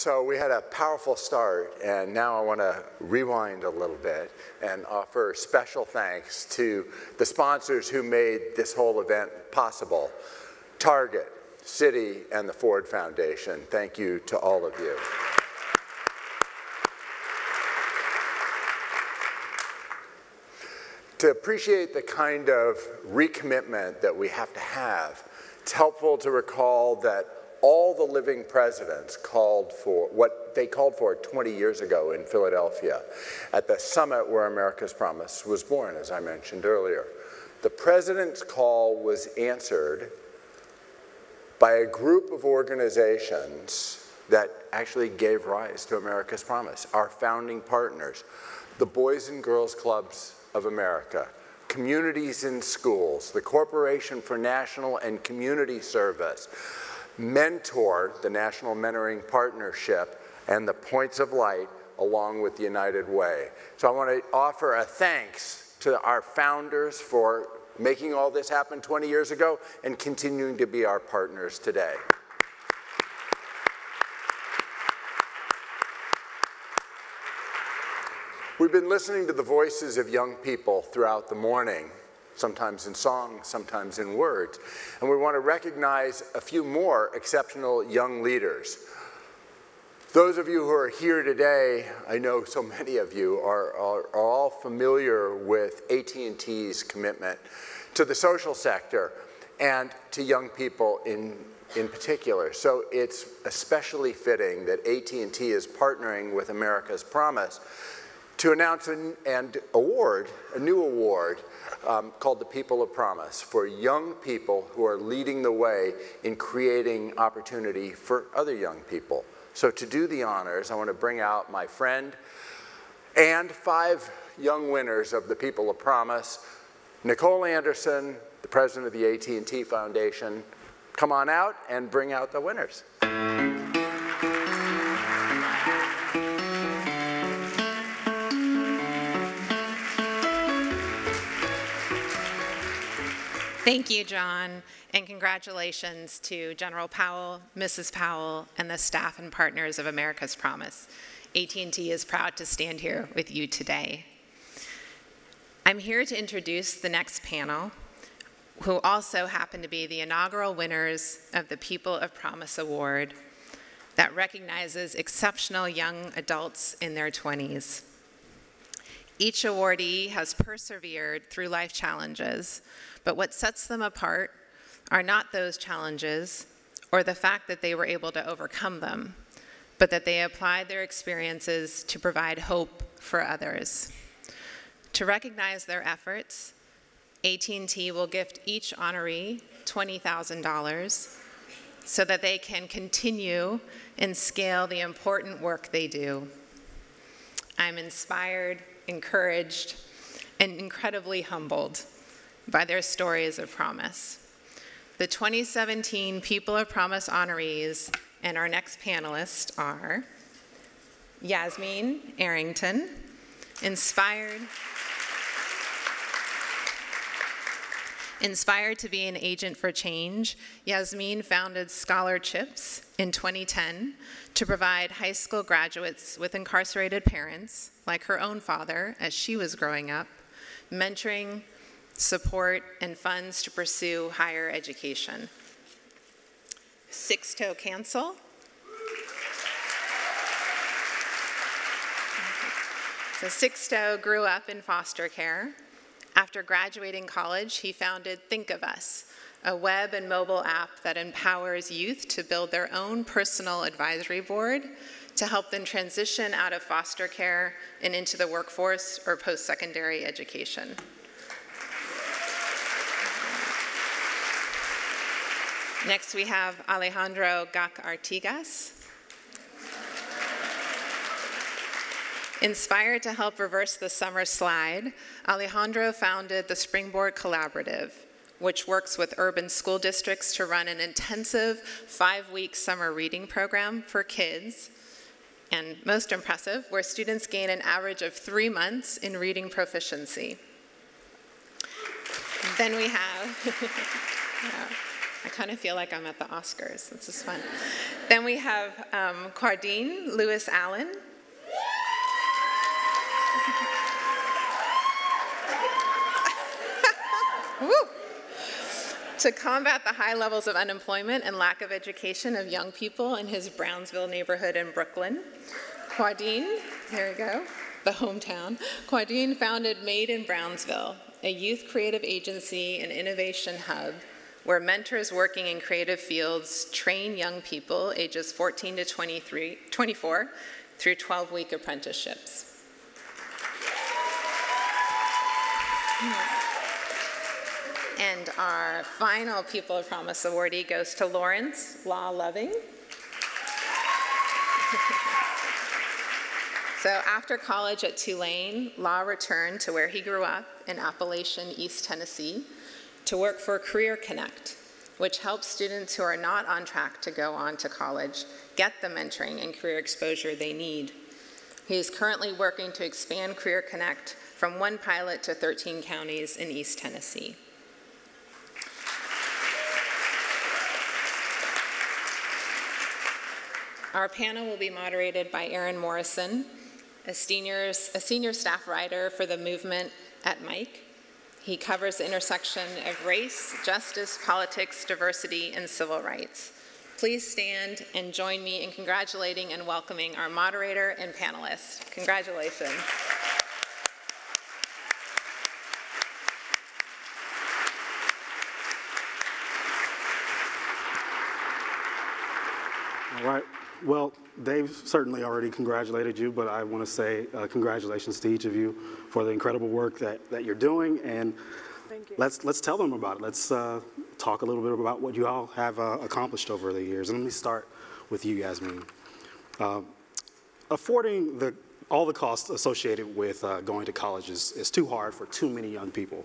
So we had a powerful start, and now I want to rewind a little bit and offer special thanks to the sponsors who made this whole event possible. Target, Citi, and the Ford Foundation. Thank you to all of you. To appreciate the kind of recommitment that we have to have, it's helpful to recall that all the living presidents called for what they called for 20 years ago in Philadelphia at the summit where America's Promise was born, as I mentioned earlier. The president's call was answered by a group of organizations that actually gave rise to America's Promise, our founding partners, the Boys and Girls Clubs of America, Communities in Schools, the Corporation for National and Community Service, Mentor, the National Mentoring Partnership, and the Points of Light, along with the United Way. So I want to offer a thanks to our founders for making all this happen 20 years ago and continuing to be our partners today. We've been listening to the voices of young people throughout the morning, sometimes in song, sometimes in words, and we want to recognize a few more exceptional young leaders. Those of you who are here today, I know so many of you are, are, are all familiar with AT&T's commitment to the social sector and to young people in, in particular. So it's especially fitting that AT&T is partnering with America's Promise to announce an, and award, a new award um, called the People of Promise for young people who are leading the way in creating opportunity for other young people. So to do the honors, I want to bring out my friend and five young winners of the People of Promise, Nicole Anderson, the president of the AT&T Foundation, come on out and bring out the winners. Thank you, John, and congratulations to General Powell, Mrs. Powell, and the staff and partners of America's Promise. AT&T is proud to stand here with you today. I'm here to introduce the next panel, who also happen to be the inaugural winners of the People of Promise Award that recognizes exceptional young adults in their 20s. Each awardee has persevered through life challenges, but what sets them apart are not those challenges or the fact that they were able to overcome them, but that they applied their experiences to provide hope for others. To recognize their efforts, AT&T will gift each honoree $20,000 so that they can continue and scale the important work they do. I'm inspired, encouraged, and incredibly humbled by their stories of promise. The 2017 People of Promise honorees and our next panelists are Yasmine Arrington, inspired, Inspired to be an agent for change, Yasmine founded ScholarCHIPS in 2010 to provide high school graduates with incarcerated parents, like her own father as she was growing up, mentoring, support, and funds to pursue higher education. Sixto Cancel. So Sixto grew up in foster care. After graduating college, he founded Think of Us, a web and mobile app that empowers youth to build their own personal advisory board to help them transition out of foster care and into the workforce or post-secondary education. Next, we have Alejandro Gac Artigas. Inspired to help reverse the summer slide, Alejandro founded the Springboard Collaborative, which works with urban school districts to run an intensive five-week summer reading program for kids, and most impressive, where students gain an average of three months in reading proficiency. Then we have, yeah. I kind of feel like I'm at the Oscars. This is fun. then we have um, Quardean Lewis Allen. To combat the high levels of unemployment and lack of education of young people in his Brownsville neighborhood in Brooklyn, Quardean, there we go, the hometown, Quardean founded Made in Brownsville, a youth creative agency and innovation hub where mentors working in creative fields train young people ages 14 to 23, 24 through 12 week apprenticeships. Hmm. And our final People of Promise awardee goes to Lawrence Law Loving. so after college at Tulane, Law returned to where he grew up in Appalachian, East Tennessee, to work for CareerConnect, which helps students who are not on track to go on to college get the mentoring and career exposure they need. He is currently working to expand CareerConnect from one pilot to 13 counties in East Tennessee. Our panel will be moderated by Aaron Morrison, a senior, a senior staff writer for the movement at Mic. He covers the intersection of race, justice, politics, diversity, and civil rights. Please stand and join me in congratulating and welcoming our moderator and panelists. Congratulations. All right. Well, they've certainly already congratulated you, but I want to say uh, congratulations to each of you for the incredible work that, that you're doing. And let's, let's tell them about it. Let's uh, talk a little bit about what you all have uh, accomplished over the years. And let me start with you, Yasmine. Uh, affording the, all the costs associated with uh, going to college is, is too hard for too many young people.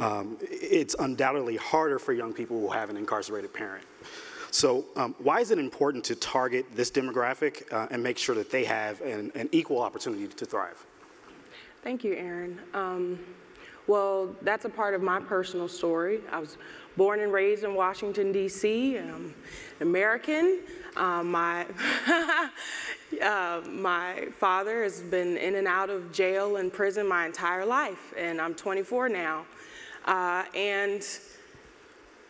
Um, it's undoubtedly harder for young people who have an incarcerated parent. So um, why is it important to target this demographic uh, and make sure that they have an, an, equal opportunity to thrive? Thank you, Aaron. Um, well, that's a part of my personal story. I was born and raised in Washington, D.C., um, American. Uh, my, uh, my father has been in and out of jail and prison my entire life, and I'm 24 now. Uh, and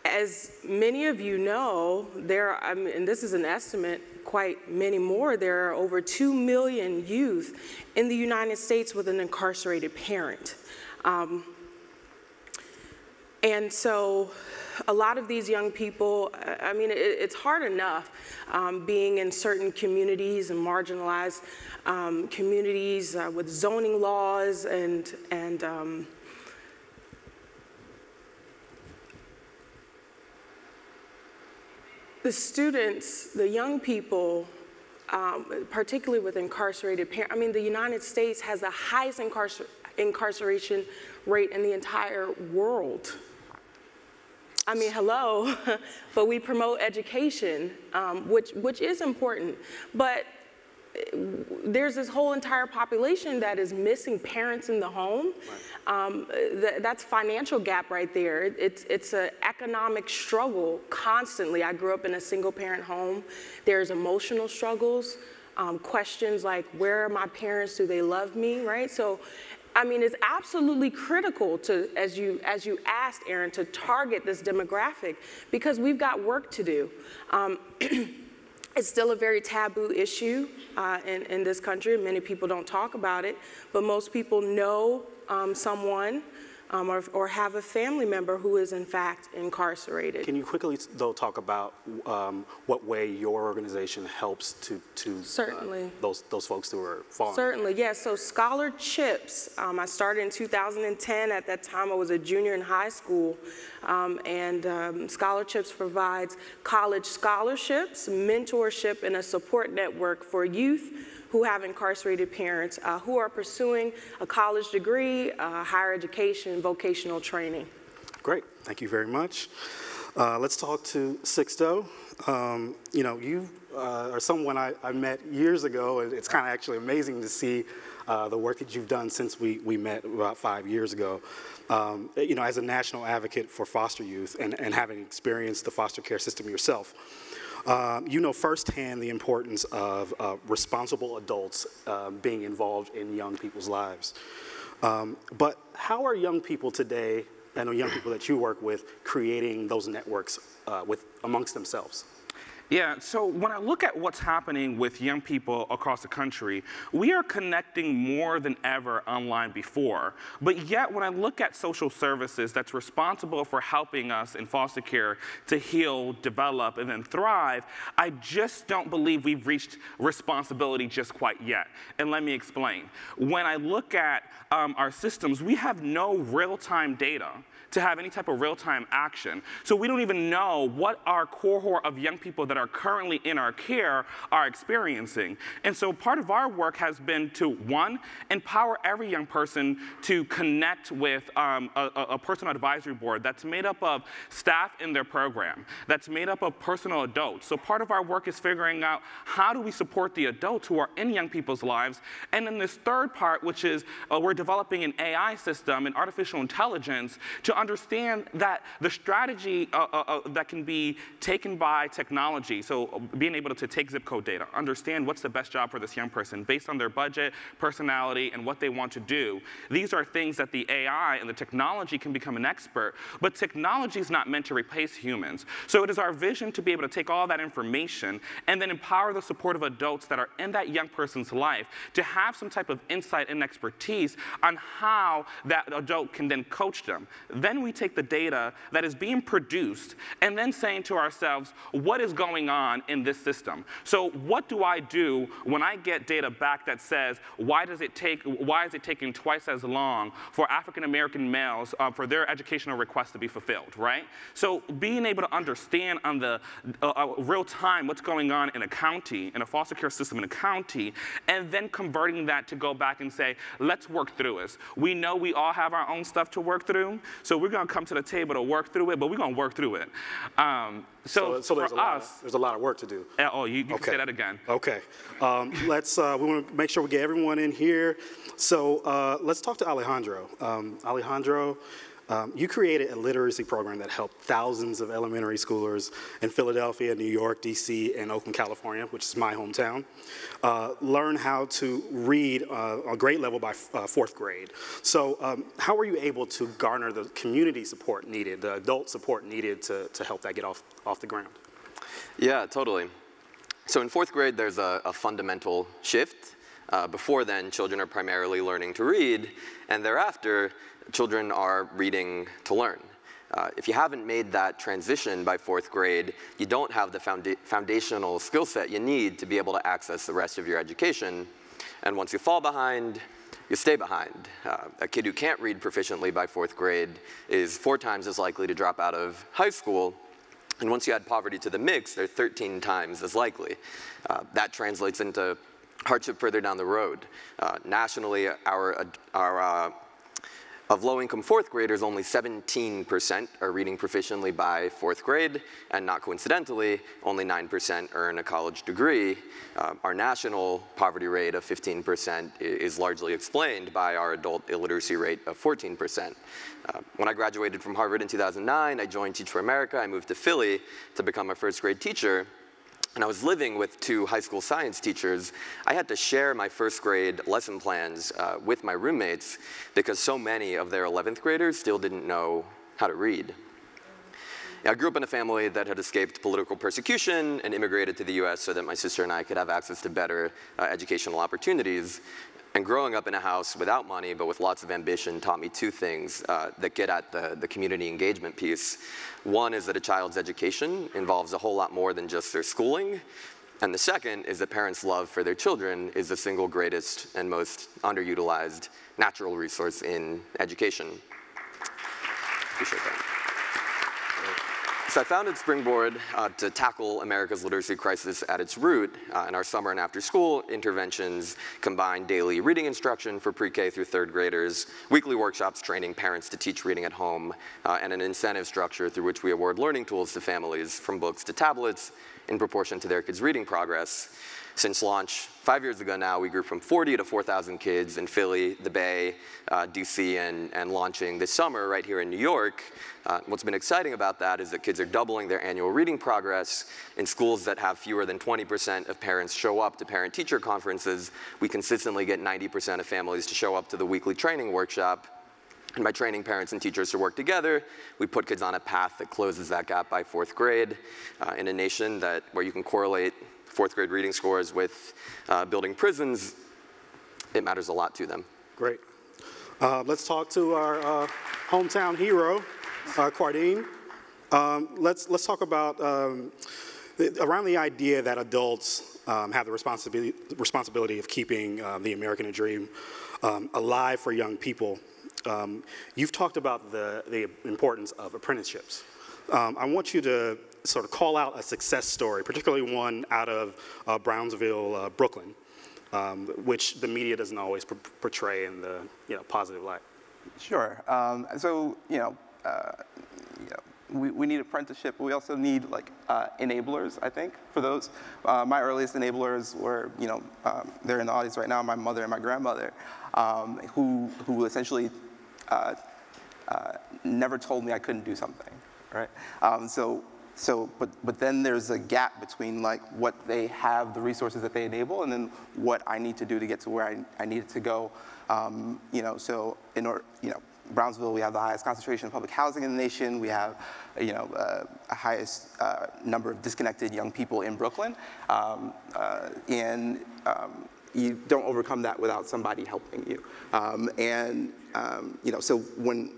as many of you know, there, I mean, and this is an estimate, quite many more, there are over 2 million youth in the United States with an incarcerated parent. Um, and so a lot of these young people, I mean, it, it's hard enough um, being in certain communities and marginalized um, communities uh, with zoning laws and, and the students, the young people, um, particularly with incarcerated parents, I mean, the United States has the highest incarcer incarceration rate in the entire world. I mean, hello, but we promote education, um, which, which is important. But there's this whole entire population that is missing parents in the home. Um, th that's financial gap right there. It, it's it's an economic struggle constantly. I grew up in a single parent home. There's emotional struggles, um, questions like where are my parents? Do they love me? Right. So. I mean, it's absolutely critical to, as you, as you asked, Aaron, to target this demographic because we've got work to do. Um, It's still a very taboo issue uh, in, in this country. Many people don't talk about it, but most people know um, someone um, or, or, have a family member who is in fact incarcerated. Can you quickly though talk about um, what way your organization helps to, to uh, certainly uh, those those folks who are falling? Certainly, yes. So ScholarCHIPS, um, I started in 2010. At that time, I was a junior in high school, um, and um, ScholarCHIPS provides college scholarships, mentorship, and a support network for youth who have incarcerated parents uh, who are pursuing a college degree, uh, higher education, vocational training. Great, thank you very much. Uh, let's talk to Sixto. Um, you know, you uh, are someone I, I, met years ago. And it's kind of actually amazing to see uh, the work that you've done since we, we met about five years ago. Um, you know, as a national advocate for foster youth and, and having experienced the foster care system yourself, um, you know firsthand the importance of uh, responsible adults uh, being involved in young people's lives. Um, but how are young people today, and the young people that you work with, creating those networks uh, with, amongst themselves? Yeah, so when I look at what's happening with young people across the country, we are connecting more than ever online before. But yet, when I look at social services that's responsible for helping us in foster care to heal, develop, and then thrive, I just don't believe we've reached responsibility just quite yet. And let me explain. When I look at um, our systems, we have no real time data to have any type of real time action. So we don't even know what our cohort of young people that are currently in our care are experiencing. And so part of our work has been to, one, empower every young person to connect with um, a, a personal advisory board that's made up of staff in their program, that's made up of personal adults. So part of our work is figuring out how do we support the adults who are in young people's lives. And then this third part, which is uh, we're developing an AI system an artificial intelligence to understand that the strategy uh, uh, uh, that can be taken by technology, so being able to take zip code data, understand what's the best job for this young person based on their budget, personality, and what they want to do. These are things that the AI and the technology can become an expert, but technology is not meant to replace humans. So it is our vision to be able to take all that information and then empower the supportive adults that are in that young person's life to have some type of insight and expertise on how that adult can then coach them. Then then we take the data that is being produced and then saying to ourselves, what is going on in this system? So what do I do when I get data back that says, why does it take, why is it taking twice as long for African American males uh, for their educational requests to be fulfilled, right? So being able to understand on the uh, uh, real time what's going on in a county, in a foster care system in a county, and then converting that to go back and say, let's work through this. We know we all have our own stuff to work through, so we're going to come to the table to work through it, but we're going to work through it. Um, so, So, so there's, for a lot us, of, there's a lot of work to do. oh, you, you can say that again. Okay. Um, let's, uh, we want to make sure we get everyone in here. So uh, let's talk to Alejandro. Um, Alejandro, um, you created a literacy program that helped thousands of elementary schoolers in Philadelphia, New York, DC, and Oakland, California, which is my hometown, uh, learn how to read uh, a grade level by uh, fourth grade. So um, how were you able to garner the community support needed, the adult support needed to, to help that get off, off the ground? Yeah, totally. So in fourth grade, there's a, a fundamental shift. Uh, before then, children are primarily learning to read, and thereafter, children are reading to learn. Uh, if you haven't made that transition by fourth grade, you don't have the founda foundational skill set you need to be able to access the rest of your education. And once you fall behind, you stay behind. Uh, a kid who can't read proficiently by fourth grade is four times as likely to drop out of high school and once you add poverty to the mix, they're 13 times as likely. Uh, that translates into hardship further down the road. Uh, nationally, our, our uh, of low-income fourth graders, only 17% are reading proficiently by fourth grade, and not coincidentally, only 9% earn a college degree. Uh, our national poverty rate of 15% is largely explained by our adult illiteracy rate of 14%. Uh, when I graduated from Harvard in 2009, I joined Teach for America. I moved to Philly to become a first grade teacher. And I was living with two high school science teachers. I had to share my first grade lesson plans uh, with my roommates because so many of their 11th graders still didn't know how to read. I grew up in a family that had escaped political persecution and immigrated to the US so that my sister and I could have access to better uh, educational opportunities. And growing up in a house without money but with lots of ambition taught me two things uh, that get at the, the community engagement piece. One is that a child's education involves a whole lot more than just their schooling. And the second is that parents' love for their children is the single greatest and most underutilized natural resource in education. Appreciate that. So I founded Springboard uh, to tackle America's literacy crisis at its root. Uh, and our summer and after school interventions combine daily reading instruction for pre-K through third graders, weekly workshops training parents to teach reading at home, uh, and an incentive structure through which we award learning tools to families from books to tablets in proportion to their kids' reading progress. Since launch five years ago now, we grew from 40 to 4,000 kids in Philly, the Bay, uh, DC, and, and launching this summer right here in New York. Uh, what's been exciting about that is that kids are doubling their annual reading progress in schools that have fewer than 20% of parents show up to parent-teacher conferences. We consistently get 90% of families to show up to the weekly training workshop. And by training parents and teachers to work together, we put kids on a path that closes that gap by fourth grade uh, in a nation that, where you can correlate fourth grade reading scores with uh, building prisons, it matters a lot to them. Great. Uh, let's talk to our uh, hometown hero, uh, Quardean. Um, let's, let's talk about um, around the idea that adults um, have the responsibility, responsibility of keeping uh, the American dream um, alive for young people. Um, you've talked about the, the importance of apprenticeships. Um, I want you to sort of call out a success story, particularly one out of uh, Brownsville, uh, Brooklyn, um, which the media doesn't always portray in the you know, positive light. Sure. Um, so, you know, uh, you know we, we, need apprenticeship, but we also need like uh, enablers, I think, for those. Uh, my earliest enablers were, you know, um, they're in the audience right now, my mother and my grandmother, um, who, who essentially uh, uh, never told me I couldn't do something, right? Um, so so, but, but then there's a gap between like what they have, the resources that they enable, and then what I need to do to get to where I, I needed to go. Um, you know, so in order, you know, Brownsville, we have the highest concentration of public housing in the nation. We have, you know, uh, a highest uh, number of disconnected young people in Brooklyn. Um, uh, and um, you don't overcome that without somebody helping you. Um, and, um, you know, so when,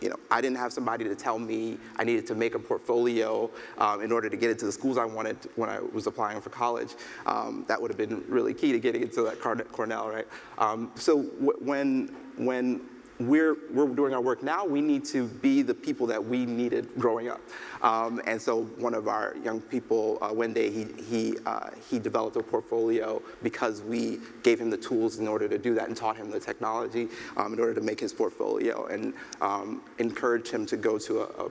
you know, I didn't have somebody to tell me I needed to make a portfolio um, in order to get into the schools I wanted when I was applying for college. Um, that would have been really key to getting into that Cornell, right? Um, so when, when we're, we're doing our work now, we need to be the people that we needed growing up. Um, and so one of our young people, uh, Wende, he, he, uh, he developed a portfolio because we gave him the tools in order to do that and taught him the technology um, in order to make his portfolio and um, encouraged him to go to a, a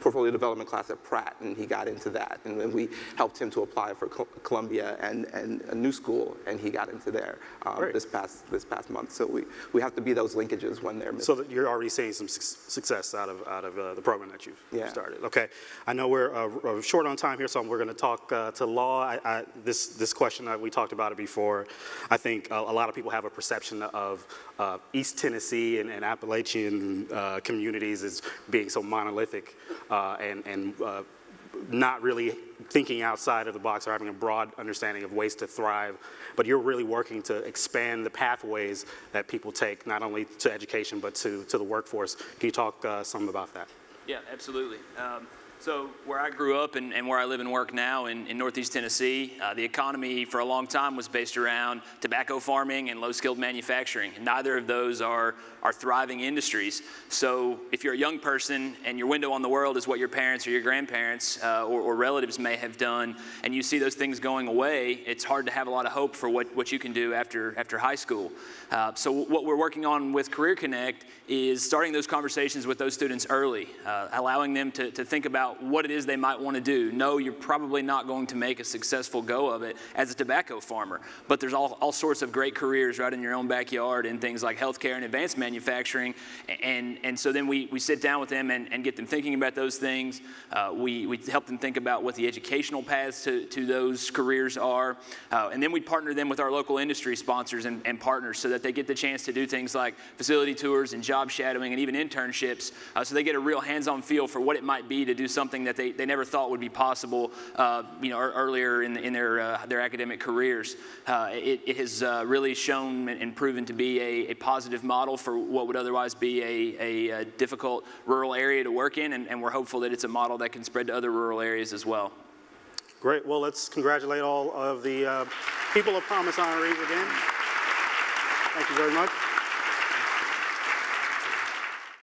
portfolio development class at Pratt, and he got into that. And then we helped him to apply for Columbia and, and a new school, and he got into there um, this past this past month. So we, we have to be those linkages when they're missing. So that you're already seeing some su success out of out of uh, the program that you've yeah. started. Okay, I know we're uh, short on time here, so we're going to talk uh, to law. I, I, this this question we talked about it before. I think a, a lot of people have a perception of uh, East Tennessee and, and Appalachian uh, communities as being so monolithic uh, and, and uh, not really thinking outside of the box or having a broad understanding of ways to thrive, but you're really working to expand the pathways that people take, not only to education, but to, to the workforce. Can you talk uh, some about that? Yeah, absolutely. Um, so where I grew up and, and, where I live and work now in, in Northeast Tennessee, uh, the economy for a long time was based around tobacco farming and low-skilled manufacturing. Neither of those are, are thriving industries. So if you're a young person and your window on the world is what your parents or your grandparents uh, or, or, relatives may have done, and you see those things going away, it's hard to have a lot of hope for what, what you can do after, after high school. Uh, so what we're working on with CareerConnect is starting those conversations with those students early, uh, allowing them to, to think about about what it is they might want to do. No, you're probably not going to make a successful go of it as a tobacco farmer, but there's all, all sorts of great careers right in your own backyard in things like healthcare and advanced manufacturing. And, and so then we, we sit down with them and, and get them thinking about those things. Uh, we, we help them think about what the educational paths to, to those careers are. Uh, and then we partner them with our local industry sponsors and, and, partners so that they get the chance to do things like facility tours and job shadowing and even internships uh, so they get a real hands-on feel for what it might be to do something that they, they never thought would be possible, uh, you know, earlier in, in their, uh, their academic careers. Uh, it, it, has uh, really shown and proven to be a, a, positive model for what would otherwise be a, a, a difficult rural area to work in, and, and we're hopeful that it's a model that can spread to other rural areas as well. Great. Well, let's congratulate all of the uh, people of Promise honorees again. Thank you very much.